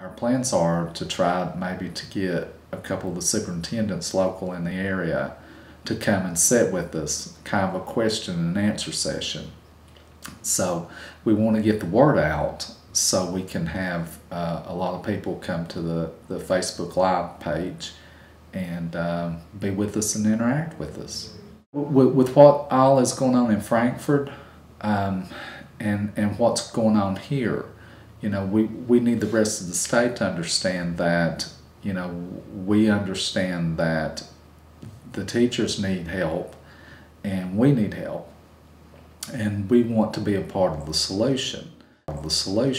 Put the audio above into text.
Our plans are to try maybe to get a couple of the superintendents local in the area to come and sit with us, kind of a question and answer session. So we want to get the word out so we can have uh, a lot of people come to the, the Facebook Live page and um, be with us and interact with us. With, with what all is going on in Frankfort um, and, and what's going on here, you know, we, we need the rest of the state to understand that, you know, we understand that the teachers need help and we need help. And we want to be a part of the solution. Of the solution.